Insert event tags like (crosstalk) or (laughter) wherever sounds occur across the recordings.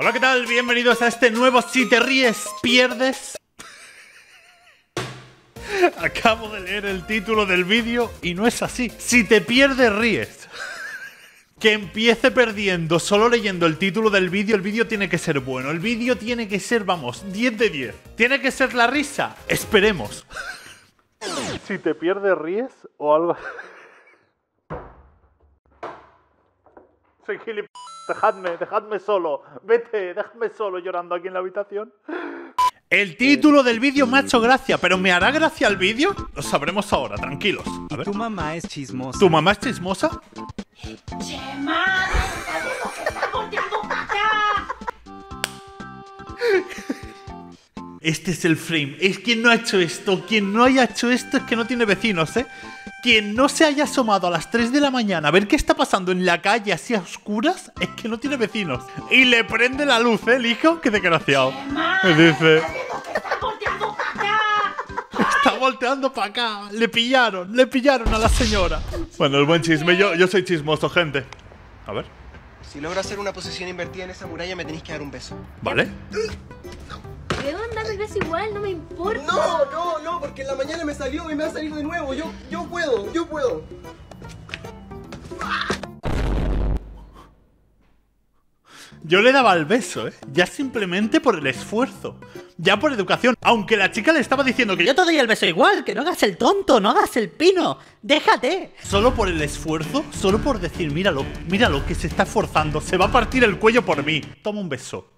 Hola, ¿qué tal? Bienvenidos a este nuevo Si te ríes, pierdes. (laughs) Acabo de leer el título del vídeo y no es así. Si te pierdes, ríes. (laughs) Que empiece perdiendo solo leyendo el título del vídeo, el vídeo tiene que ser bueno. El vídeo tiene que ser, vamos, 10 de 10. ¿Tiene que ser la risa? Esperemos. (laughs) Si te pierdes, ríes o algo... Soy gilipollas. Dejadme, dejadme solo. Vete, déjame solo llorando aquí en la habitación. El título del vídeo me ha hecho gracia, pero ¿me hará gracia el vídeo? Lo sabremos ahora, tranquilos. A ver. Tu mamá es chismosa. ¿Tu mamá es chismosa? Este es el frame. Es quien no ha hecho esto. Quien no haya hecho esto es que no tiene vecinos, ¿eh? Quien no se haya asomado a las 3 de la mañana a ver qué está pasando en la calle así a oscuras es que no tiene vecinos. Y le prende la luz, ¿eh, el hijo? Qué desgraciado. Me dice, ¡Sabemos que está volteando para acá! está volteando para acá. Le pillaron, le pillaron a la señora. Bueno, el buen chisme. Yo, yo soy chismoso, gente. A ver, Si logro hacer una posición invertida en esa muralla, me tenéis que dar un beso. ¿vale? Luego andar el beso igual, no me importa. No, no, no, porque en la mañana me salió y me va a salir de nuevo. Yo, yo puedo, yo puedo. Yo le daba el beso, ¿eh? Ya simplemente por el esfuerzo. Ya por educación. Aunque la chica le estaba diciendo que Yo te doy el beso igual, que no hagas el tonto, no hagas el pino. Déjate. Solo por el esfuerzo, solo por decir, míralo, míralo, que se está esforzando, se va a partir el cuello por mí. Toma un beso.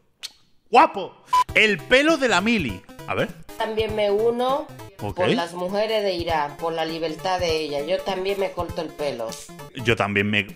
¡Guapo! El pelo de la mili. A ver. También me uno por las mujeres de Irán, por la libertad de ellas. Yo también me corto el pelo. Yo también me...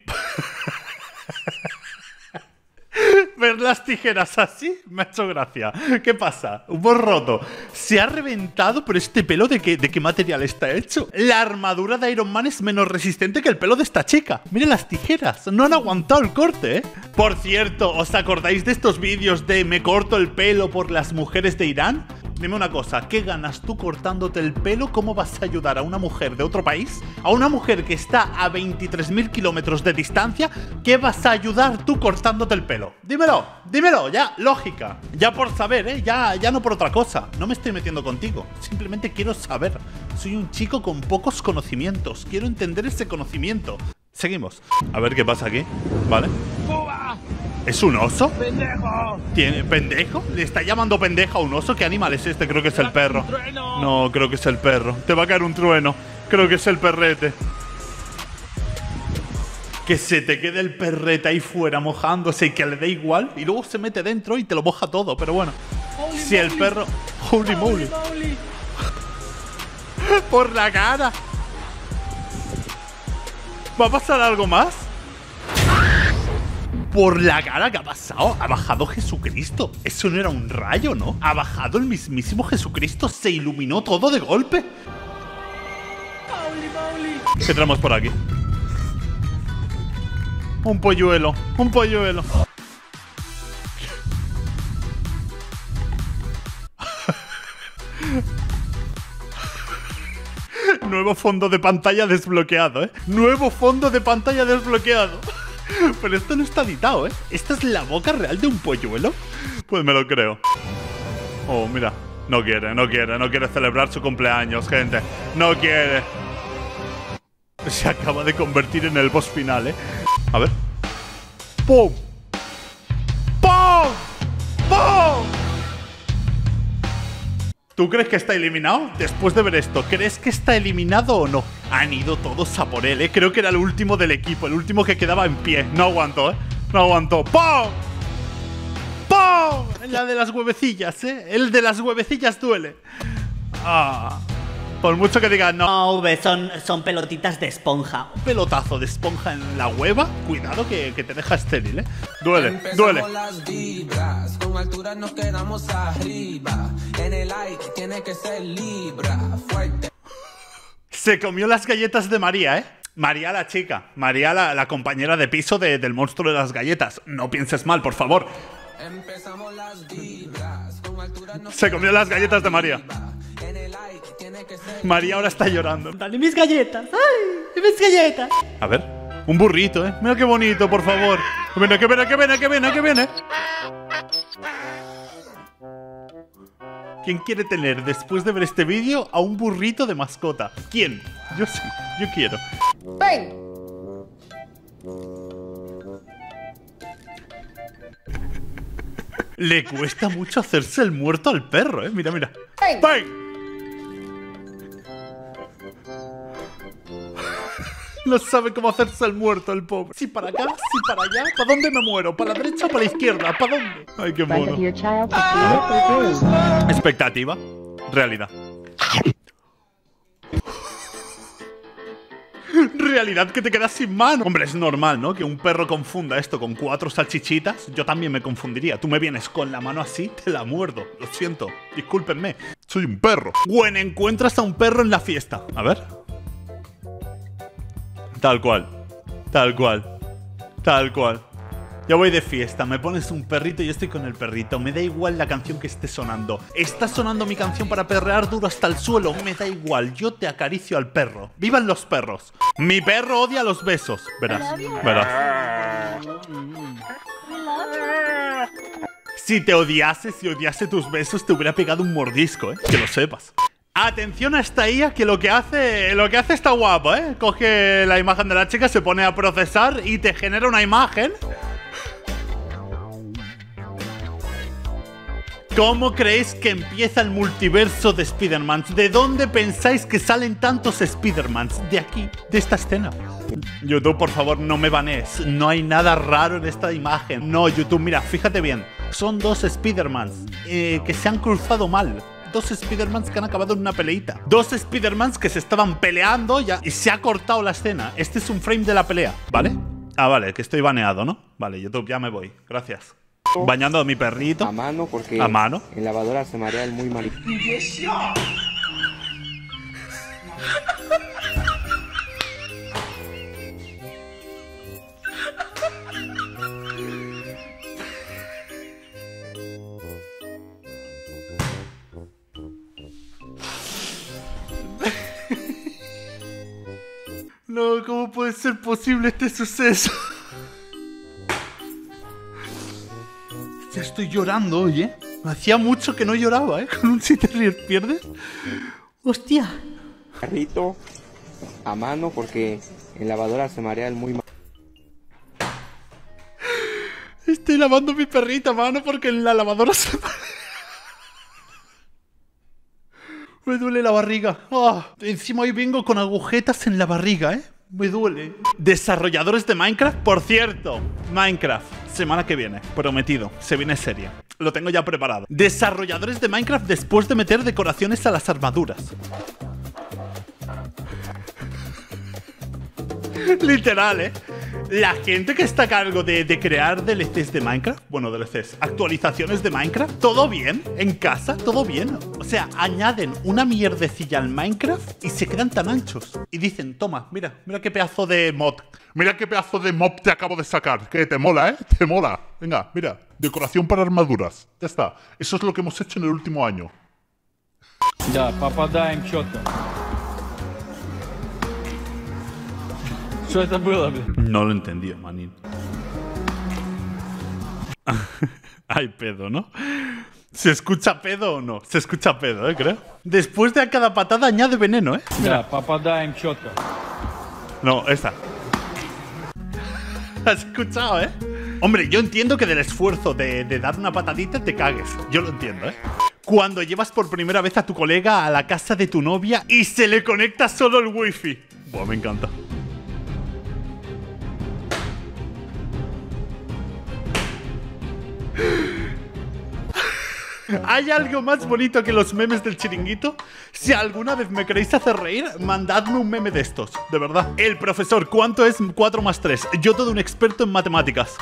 Las tijeras así me ha hecho gracia. ¿Qué pasa? Hubo roto. Se ha reventado, pero este pelo de qué, de qué material está hecho. La armadura de Iron Man es menos resistente que el pelo de esta chica. Miren las tijeras, no han aguantado el corte, ¿eh? Por cierto, ¿os acordáis de estos vídeos de me corto el pelo por las mujeres de Irán? Dime una cosa, ¿qué ganas tú cortándote el pelo? ¿Cómo vas a ayudar a una mujer de otro país? A una mujer que está a 23.000 kilómetros de distancia, ¿qué vas a ayudar tú cortándote el pelo? Dímelo, dímelo, ya, lógica. Ya por saber, ¿eh? Ya, ya no por otra cosa. No me estoy metiendo contigo. Simplemente quiero saber. Soy un chico con pocos conocimientos. Quiero entender ese conocimiento. Seguimos. A ver qué pasa aquí. ¿Vale? ¿Es un oso? ¡Pendejo! ¿Tiene pendejo? ¿Le está llamando pendejo a un oso? ¿Qué animal es este? Creo que es el perro. No, creo que es el perro. Te va a caer un trueno. Creo que es el perrete. Que se te quede el perrete ahí fuera mojándose y que le dé igual. Y luego se mete dentro y te lo moja todo. Pero bueno. si el perro. Holy moly. (laughs) Por la cara. ¿Va a pasar algo más? Por la cara que ha pasado, ha bajado Jesucristo. Eso no era un rayo, ¿no? Ha bajado el mismísimo Jesucristo, se iluminó todo de golpe. ¿Qué tenemos por aquí? Un polluelo, un polluelo. (laughs) Nuevo fondo de pantalla desbloqueado, ¿eh? Nuevo fondo de pantalla desbloqueado. (laughs) Pero esto no está editado, ¿eh? ¿Esta es la boca real de un polluelo? Pues me lo creo. Oh, mira. No quiere, no quiere, no quiere celebrar su cumpleaños, gente. No quiere. Se acaba de convertir en el boss final, ¿eh? A ver. ¡Pum! ¡Pum! ¡Pum! ¿Tú crees que está eliminado? Después de ver esto, ¿crees que está eliminado o no? Han ido todos a por él, ¿eh? Creo que era el último del equipo, el último que quedaba en pie. No aguantó, ¿eh? No aguantó. ¡Pum! ¡Pum! La de las huevecillas, ¿eh? El de las huevecillas duele. Ah. Por mucho que digan, no, No, V, son, son pelotitas de esponja. un pelotazo de esponja en la hueva, cuidado que, que te deja estéril, ¿eh? Duele, duele. Empezamos las vibras, con altura nos quedamos arriba. En el aire tiene que ser libra, fuerte. Se comió las galletas de María, ¿eh? María la chica, María la, la compañera de piso de- del monstruo de las galletas. No pienses mal, por favor. Empezamos las vibras, con altura nos Se comió las galletas de María. María ahora está llorando. Dale mis galletas. ¡Ay! ¡Mis galletas! A ver, un burrito, ¿eh? Mira qué bonito, por favor. Que viene, que viene, que viene, que viene, que viene. ¿Quién quiere tener, después de ver este vídeo, a un burrito de mascota? ¿Quién? Yo sí, yo quiero. ¡Ven! Le cuesta mucho hacerse el muerto al perro, ¿eh? Mira, mira. ¡Ven! No sabe cómo hacerse el muerto el pobre. Si para acá, si para allá. ¿Para dónde me muero? ¿Para la derecha o para la izquierda? ¿Para dónde? Ay, qué mono. do. Expectativa. Realidad. Realidad que te quedas sin mano. Hombre, es normal, ¿no? Que un perro confunda esto con cuatro salchichitas. Yo también me confundiría. Tú me vienes con la mano así, te la muerdo. Lo siento. Discúlpenme. Soy un perro. Gwen, encuentras a un perro en la fiesta. A ver. Tal cual. Tal cual. Tal cual. Yo voy de fiesta, me pones un perrito y yo estoy con el perrito. Me da igual la canción que esté sonando. Está sonando mi canción para perrear duro hasta el suelo. Me da igual, yo te acaricio al perro. ¡Vivan los perros! Mi perro odia los besos. Verás, verás. Si te odiase, si odiase tus besos, te hubiera pegado un mordisco, ¿eh? Que lo sepas. Atención a esta IA que lo que hace lo que hace está guapo, ¿eh? Coge la imagen de la chica, se pone a procesar y te genera una imagen. ¿Cómo creéis que empieza el multiverso de Spider-Man? ¿De dónde pensáis que salen tantos Spider-Mans? De aquí, de esta escena. YouTube, por favor, no me banees. No hay nada raro en esta imagen. No, YouTube, mira, fíjate bien. Son dos Spider-Mans eh, que se han cruzado mal. Dos Spider-Mans que han acabado en una peleita. Dos Spider-Mans que se estaban peleando ya y se ha cortado la escena. Este es un frame de la pelea, ¿vale? Ah, vale, que estoy baneado, ¿no? Vale, YouTube, ya me voy. Gracias. Bañando a mi perrito. A mano porque A mano. en lavadora se marea el muy mal. (laughs) No, ¿cómo puede ser posible este suceso? Ya estoy llorando hoy, ¿eh? Hacía mucho que no lloraba, ¿eh? Con un Terrier pierdes. Hostia. Perrito a mano porque en lavadora se marea el muy mal. Estoy lavando mi perrita, mano, porque en la lavadora se... Me duele la barriga. Ah, encima hoy vengo con agujetas en la barriga, ¿eh? Me duele. Desarrolladores de Minecraft, por cierto. Minecraft, semana que viene, prometido. Se viene seria. Lo tengo ya preparado. Desarrolladores de Minecraft después de meter decoraciones a las armaduras. Literal, ¿eh? la gente que está a cargo de, de, crear DLCs de Minecraft, bueno, DLCs, actualizaciones de Minecraft, todo bien, en casa, todo bien. O sea, añaden una mierdecilla al Minecraft y se quedan tan anchos. Y dicen, toma, mira, mira qué pedazo de mod. Mira qué pedazo de mob te acabo de sacar. Que te mola, ¿eh? Te mola. Venga, mira. Decoración para armaduras. Ya está. Eso es lo que hemos hecho en el último año. Ya, papá da en No lo entendió, Manin. (laughs) Hay pedo, ¿no? ¿Se escucha pedo o no? Se escucha pedo, ¿eh? Creo. Después de cada patada añade veneno, ¿eh? Mira, papada en chota. No, esta. (laughs) ¿Has escuchado, eh? Hombre, yo entiendo que del esfuerzo de, de dar una patadita te cagues. Yo lo entiendo, ¿eh? Cuando llevas por primera vez a tu colega a la casa de tu novia y se le conecta solo el wifi. Buah, me encanta. ¿Hay algo más bonito que los memes del chiringuito? Si alguna vez me queréis hacer reír, mandadme un meme de estos, de verdad. El profesor, ¿cuánto es 4 más 3? Yo todo un experto en matemáticas.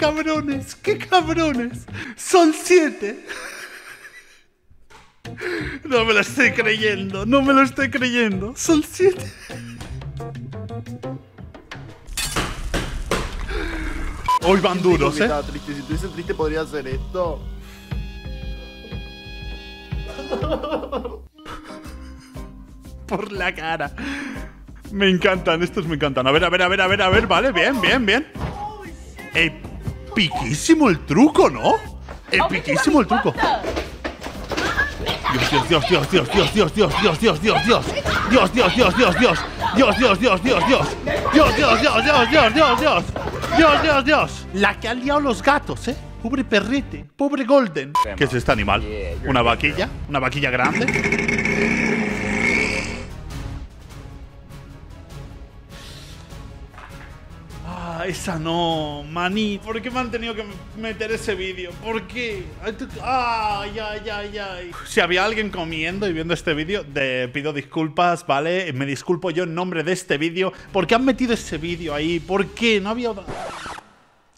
Cabrones! ¡Qué cabrones! ¡Son siete! No me lo estoy creyendo, no me lo estoy creyendo. Son siete. Hoy van duros, ¿eh? Triste. Si estuviese triste podría hacer esto. Por la cara. Me encantan, estos me encantan. A ver, a ver, a ver, a ver, a ver, vale, bien, bien, bien. Epiquísimo el truco, ¿no? Epiquísimo el truco. Dios, Dios, Dios, Dios, Dios, Dios, Dios, Dios, Dios, Dios, Dios. Dios, Dios, Dios, Dios, Dios. Dios, Dios, Dios, Dios, Dios. Dios, Dios, Dios, Dios, Dios, Dios, Dios. Dios, Dios, Dios. La que han liado los gatos, ¿eh? Pobre perrete, pobre Golden. ¿Qué es este animal? ¿Una vaquilla? ¿Una vaquilla grande? Esa no, maní. ¿Por qué me han tenido que meter ese vídeo? ¿Por qué? Ay, Ay, ay, ay. Si había alguien comiendo y viendo este vídeo, de- pido disculpas, ¿vale? Me disculpo yo en nombre de este vídeo. ¿Por qué han metido ese vídeo ahí? ¿Por qué? No había...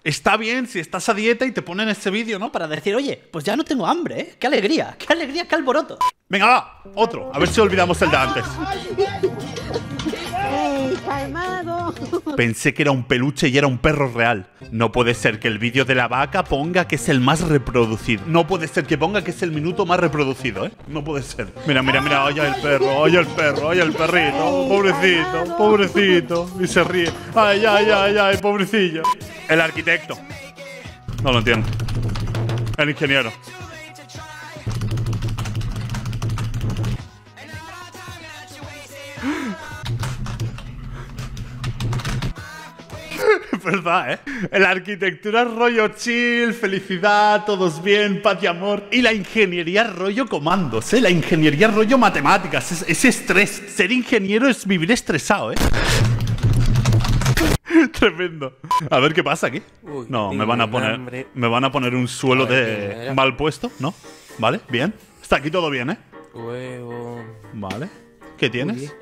Está bien si estás a dieta y te ponen ese vídeo, ¿no? Para decir, oye, pues ya no tengo hambre, ¿eh? ¡Qué alegría! ¡Qué alegría! ¡Qué alboroto! Venga, va, otro. A ver si olvidamos el de antes. ¡Ey, calmado! (laughs) Pensé que era un peluche y era un perro real. No puede ser que el vídeo de la vaca ponga que es el más reproducido. No puede ser que ponga que es el minuto más reproducido, ¿eh? No puede ser. Mira, mira, mira, ay, el perro, ay, el perro, ay, el perrito. Pobrecito, pobrecito. Y se ríe. Ay, ay, ay, ay, pobrecillo. El arquitecto. No lo entiendo. El ingeniero. Es (laughs) verdad, ¿eh? La arquitectura rollo chill, felicidad, todos bien, paz y amor. Y la ingeniería rollo comandos, ¿eh? La ingeniería rollo matemáticas, es, es estrés. Ser ingeniero es vivir estresado, ¿eh? (laughs) Tremendo. A ver qué pasa aquí. Uy, No, me van a poner. hambre. Me van a poner un suelo ver, de mal puesto, ¿no? Vale, bien. Está aquí todo bien, ¿eh? Huevo. Vale. ¿Qué tienes?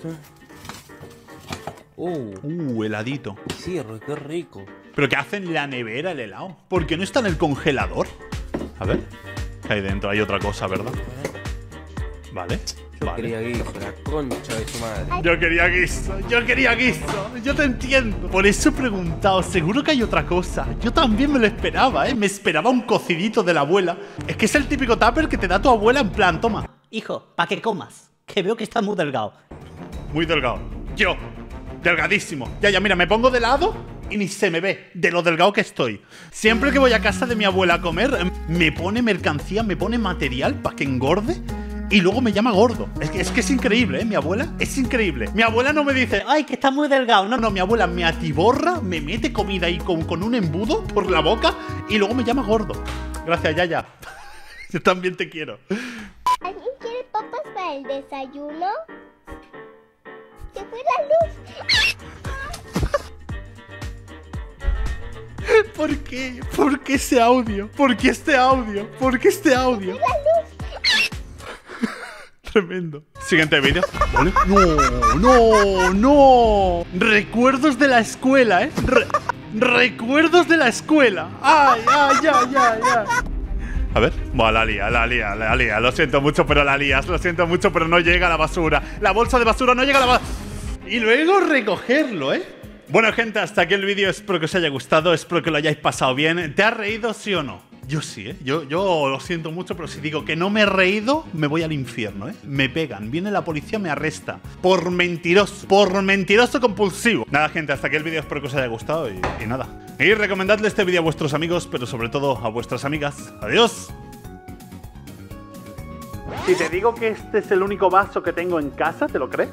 Uh, Uh, heladito. cierre, qué rico. ¿Pero qué hace en la nevera el helado? ¿Por qué no está en el congelador? A ver. ¿Qué hay dentro? Hay otra cosa, ¿verdad? Vale. Yo vale. quería guiso, la concha de su madre. Yo quería guiso, yo quería guiso, yo te entiendo. Por eso he preguntado, seguro que hay otra cosa. Yo también me lo esperaba, ¿eh? Me esperaba un cocidito de la abuela. Es que es el típico tupper que te da tu abuela en plan, toma. Hijo, para que comas. Que veo que estás muy delgado. Muy delgado. Yo, delgadísimo. Ya, ya, mira, me pongo de lado y ni se me ve de lo delgado que estoy. Siempre que voy a casa de mi abuela a comer, me pone mercancía, me pone material para que engorde. Y luego me llama gordo. Es que, es increíble, ¿eh? Mi abuela es increíble. Mi abuela no me dice, Ay, que estás muy delgado. no, no, mi abuela me atiborra, me mete comida ahí con, con un embudo por la boca y luego me llama gordo. Gracias, Yaya. (laughs) Yo también te quiero. ¿Alguien quiere papas para el desayuno? Se fue la luz. ¿Por qué? ¿Por qué ese audio? ¿Por qué este audio? ¿Por qué este audio? Tremendo. Siguiente vídeo. ¿Vale? No, no, no. Recuerdos de la escuela, ¿eh? Re- recuerdos de la escuela. Ay, ay, ay, ay, ay. A ver. Buah, la lía, la lía, la lía. Lo siento mucho, pero la lías. Lo siento mucho, pero no llega a la basura. La bolsa de basura no llega a la basura. Y luego recogerlo, ¿eh? Bueno, gente, hasta aquí el vídeo. Espero que os haya gustado. Espero que lo hayáis pasado bien. ¿Te has reído, sí o no? Yo sí, ¿eh? Yo, yo lo siento mucho, pero si digo que no me he reído, me voy al infierno, ¿eh? Me pegan. Viene la policía, me arresta. Por mentiroso. Por mentiroso compulsivo. Nada, gente, hasta aquí el vídeo. Espero que os haya gustado y, y nada. Y recomendadle este vídeo a vuestros amigos, pero sobre todo a vuestras amigas. Adiós. Si te digo que este es el único vaso que tengo en casa, ¿te lo crees?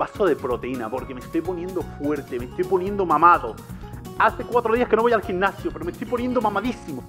Vaso de proteína, porque me estoy poniendo fuerte, me estoy poniendo mamado. Hace cuatro días que no voy al gimnasio, pero me estoy poniendo mamadísimo.